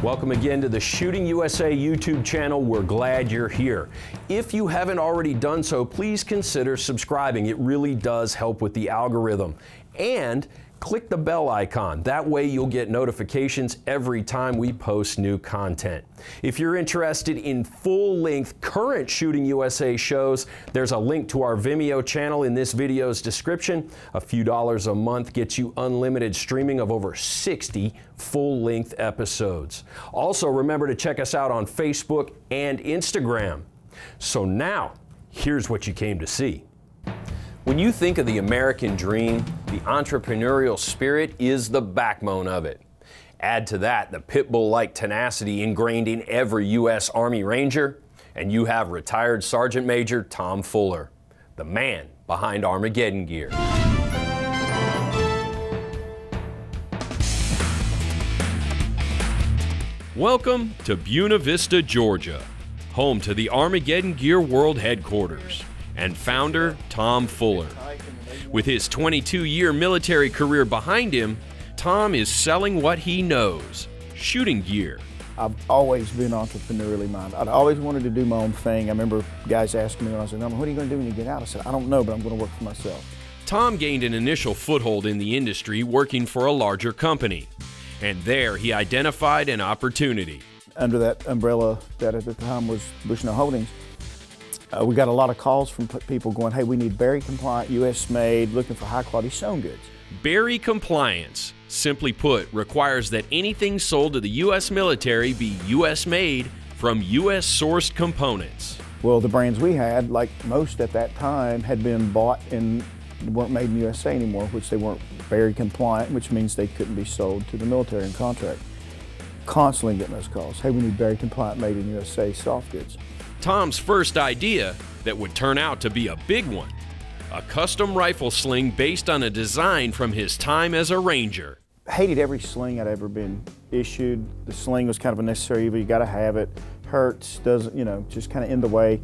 Welcome again to the Shooting USA YouTube channel. We're glad you're here. If you haven't already done so, please consider subscribing. It really does help with the algorithm. And click the bell icon. That way you'll get notifications every time we post new content. If you're interested in full-length current Shooting USA shows, there's a link to our Vimeo channel in this video's description. A few dollars a month gets you unlimited streaming of over 60 full-length episodes. Also remember to check us out on Facebook and Instagram. So now, here's what you came to see. When you think of the American dream, the entrepreneurial spirit is the backbone of it. Add to that the pit bull like tenacity ingrained in every U.S. Army Ranger, and you have retired Sergeant Major Tom Fuller, the man behind Armageddon Gear. Welcome to Buena Vista, Georgia, home to the Armageddon Gear World Headquarters and founder Tom Fuller. With his 22 year military career behind him, Tom is selling what he knows shooting gear. I've always been entrepreneurially minded. I'd always wanted to do my own thing. I remember guys asking me when I was young, what are you going to do when you get out? I said, I don't know, but I'm going to work for myself. Tom gained an initial foothold in the industry working for a larger company. And there he identified an opportunity. Under that umbrella that at the time was Bushnell Holdings, uh, we got a lot of calls from people going, hey, we need Berry compliant, US made, looking for high quality sewn goods. Berry compliance, simply put, requires that anything sold to the U.S. military be U.S. made from U.S. sourced components. Well, the brands we had, like most at that time, had been bought and weren't made in the USA anymore, which they weren't Berry compliant, which means they couldn't be sold to the military in contract. Constantly getting those calls. Hey, we need Berry compliant made in USA soft goods. Tom's first idea that would turn out to be a big one a custom rifle sling based on a design from his time as a ranger. Hated every sling I'd ever been issued. The sling was kind of a necessary evil. You got to have it. Hurts, doesn't, you know, just kind of in the way.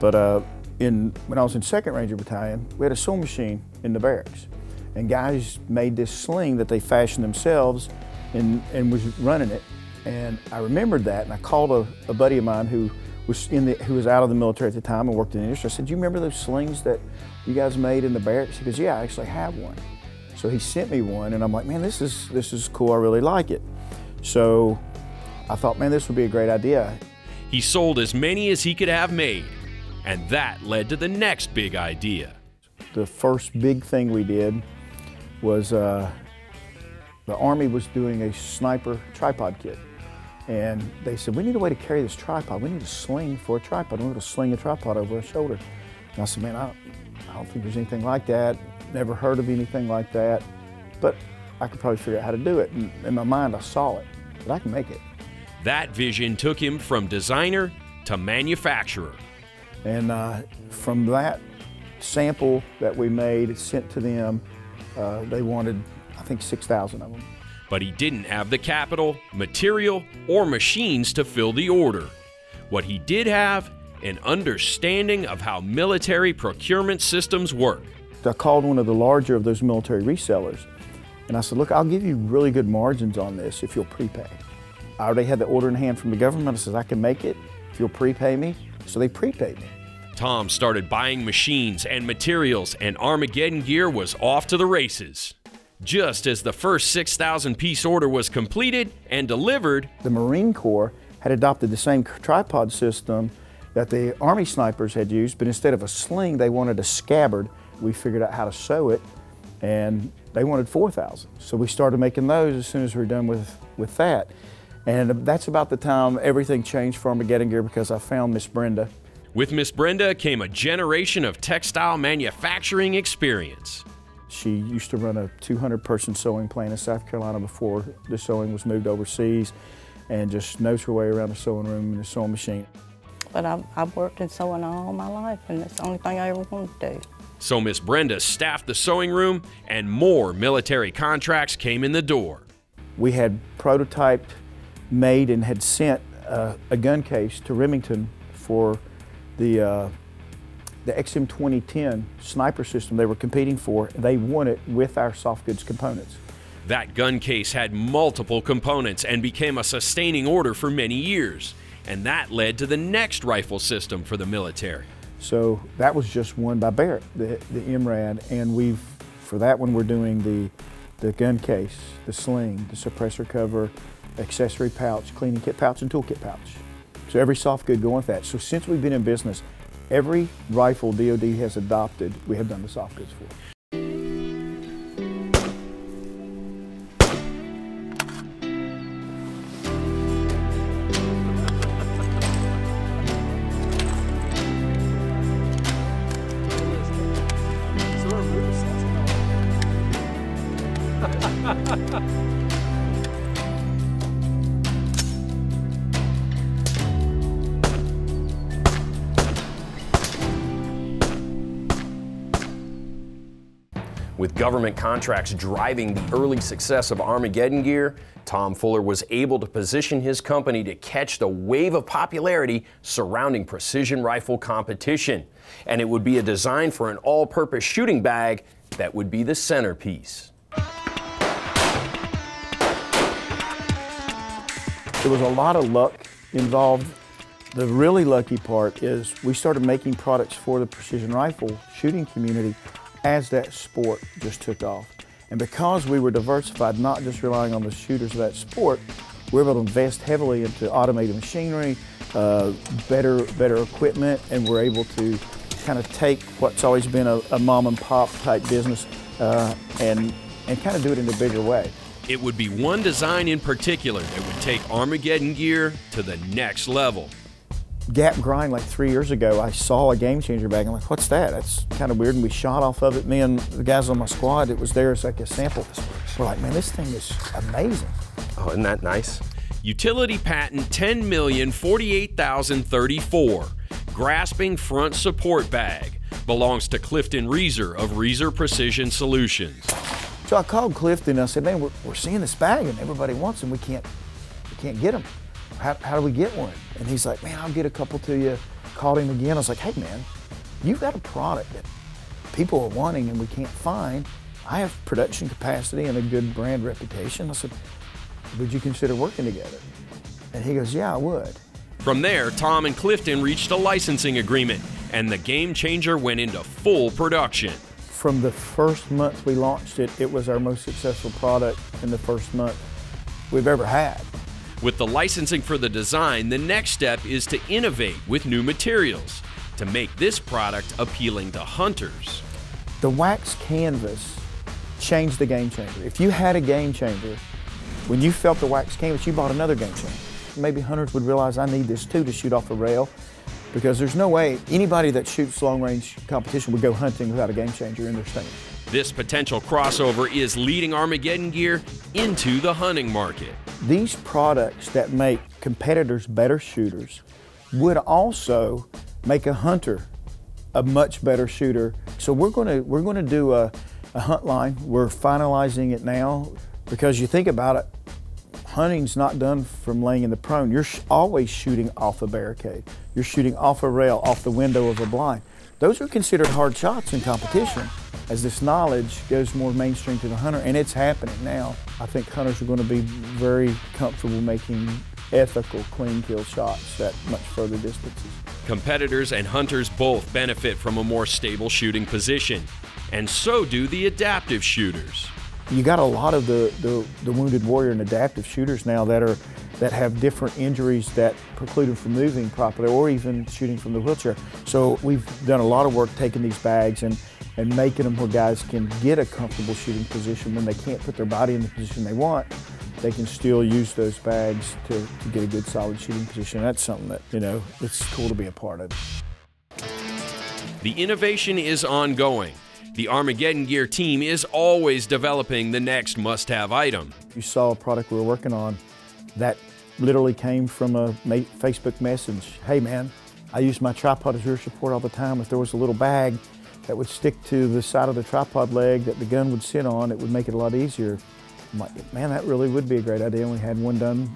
But uh, in when I was in Second Ranger Battalion, we had a sewing machine in the barracks, and guys made this sling that they fashioned themselves, and and was running it. And I remembered that, and I called a, a buddy of mine who was in the, who was out of the military at the time and worked in the industry. I said, do you remember those slings that you guys made in the barracks? He goes, yeah, I actually have one. So he sent me one and I'm like, man, this is, this is cool. I really like it. So I thought, man, this would be a great idea. He sold as many as he could have made. And that led to the next big idea. The first big thing we did was uh, the Army was doing a sniper tripod kit. And they said, we need a way to carry this tripod. We need a sling for a tripod. We need to sling a tripod over our shoulder. And I said, man, I don't, I don't think there's anything like that. Never heard of anything like that. But I could probably figure out how to do it. And in my mind, I saw it, but I can make it. That vision took him from designer to manufacturer. And uh, from that sample that we made, sent to them, uh, they wanted, I think, 6,000 of them but he didn't have the capital, material, or machines to fill the order. What he did have, an understanding of how military procurement systems work. I called one of the larger of those military resellers and I said, look, I'll give you really good margins on this if you'll prepay. I already had the order in hand from the government. I said, I can make it if you'll prepay me. So they prepaid me. Tom started buying machines and materials, and Armageddon gear was off to the races. Just as the first 6,000 piece order was completed and delivered, the Marine Corps had adopted the same tripod system that the Army snipers had used, but instead of a sling, they wanted a scabbard. We figured out how to sew it, and they wanted 4,000. So we started making those as soon as we were done with, with that. And that's about the time everything changed for Armageddon Gear because I found Miss Brenda. With Miss Brenda came a generation of textile manufacturing experience. She used to run a 200 person sewing plant in South Carolina before the sewing was moved overseas and just knows her way around the sewing room and the sewing machine. But I've, I've worked in sewing all my life and that's the only thing I ever wanted to do. So Miss Brenda staffed the sewing room and more military contracts came in the door. We had prototyped, made, and had sent uh, a gun case to Remington for the uh, the XM 2010 sniper system they were competing for, they won it with our soft goods components. That gun case had multiple components and became a sustaining order for many years. And that led to the next rifle system for the military. So that was just one by Barrett, the, the MRAD, and we've, for that one, we're doing the, the gun case, the sling, the suppressor cover, accessory pouch, cleaning kit pouch, and toolkit pouch. So every soft good going with that. So since we've been in business, every rifle DoD has adopted, we have done the soft goods for. With government contracts driving the early success of Armageddon gear, Tom Fuller was able to position his company to catch the wave of popularity surrounding precision rifle competition. And it would be a design for an all purpose shooting bag that would be the centerpiece. There was a lot of luck involved. The really lucky part is we started making products for the precision rifle shooting community as that sport just took off. And because we were diversified, not just relying on the shooters of that sport, we were able to invest heavily into automated machinery, uh, better, better equipment, and we're able to kind of take what's always been a, a mom and pop type business uh, and, and kind of do it in a bigger way. It would be one design in particular that would take Armageddon gear to the next level. Gap Grind like three years ago, I saw a game changer bag. I'm like, what's that? That's kind of weird. And we shot off of it. Me and the guys on my squad, it was there as like a sample. We're like, man, this thing is amazing. Oh, isn't that nice? Utility patent 10,048,034. Grasping front support bag. Belongs to Clifton Reeser of Reeser Precision Solutions. So I called Clifton and I said, man, we're, we're seeing this bag and everybody wants them. We can't, we can't get them. How, how do we get one? And he's like, man, I'll get a couple to you. Called him again. I was like, hey, man, you've got a product that people are wanting and we can't find. I have production capacity and a good brand reputation. I said, would you consider working together? And he goes, yeah, I would. From there, Tom and Clifton reached a licensing agreement, and the Game Changer went into full production. From the first month we launched it, it was our most successful product in the first month we've ever had. With the licensing for the design, the next step is to innovate with new materials to make this product appealing to hunters. The wax canvas changed the game changer. If you had a game changer, when you felt the wax canvas, you bought another game changer. Maybe hunters would realize I need this too to shoot off a rail because there's no way anybody that shoots long range competition would go hunting without a game changer in their stand. This potential crossover is leading Armageddon gear into the hunting market. These products that make competitors better shooters would also make a hunter a much better shooter. So we're going to we're going to do a, a hunt line. We're finalizing it now because you think about it, hunting's not done from laying in the prone. You're sh always shooting off a barricade. You're shooting off a rail, off the window of a blind. Those are considered hard shots in competition as this knowledge goes more mainstream to the hunter, and it's happening now. I think hunters are going to be very comfortable making ethical, clean kill shots at much further distances. Competitors and hunters both benefit from a more stable shooting position, and so do the adaptive shooters. You got a lot of the, the, the wounded warrior and adaptive shooters now that are that have different injuries that preclude them from moving properly or even shooting from the wheelchair. So we've done a lot of work taking these bags and, and making them where guys can get a comfortable shooting position when they can't put their body in the position they want. They can still use those bags to, to get a good solid shooting position. That's something that, you know, it's cool to be a part of. The innovation is ongoing. The Armageddon Gear team is always developing the next must have item. You saw a product we were working on that literally came from a Facebook message. Hey man, I use my tripod as rear support all the time. If there was a little bag that would stick to the side of the tripod leg that the gun would sit on, it would make it a lot easier. I'm like, man, that really would be a great idea. And we had one done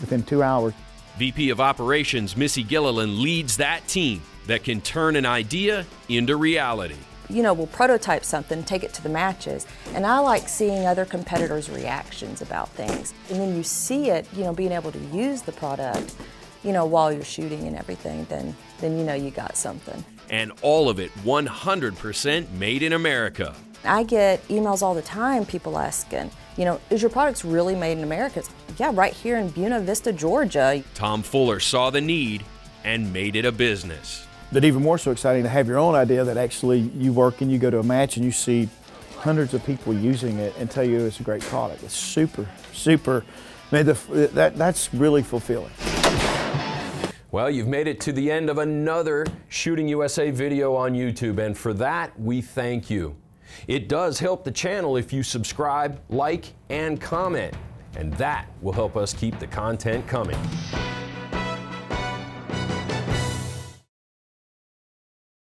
within two hours. VP of Operations Missy Gilliland leads that team that can turn an idea into reality. you know, we'll prototype something, take it to the matches, and I like seeing other competitors' reactions about things. And then you see it, you know, being able to use the product, you know, while you're shooting and everything, then then you know you got something. And all of it 100% made in America. I get emails all the time, people asking, you know, is your products really made in America? It's, yeah, right here in Buena Vista, Georgia. Tom Fuller saw the need and made it a business. But even more so exciting to have your own idea that actually you work and you go to a match and you see hundreds of people using it and tell you it's a great product. It's super, super. I mean, the, that, that's really fulfilling. Well, you've made it to the end of another Shooting USA video on YouTube, and for that, we thank you. It does help the channel if you subscribe, like, and comment, and that will help us keep the content coming.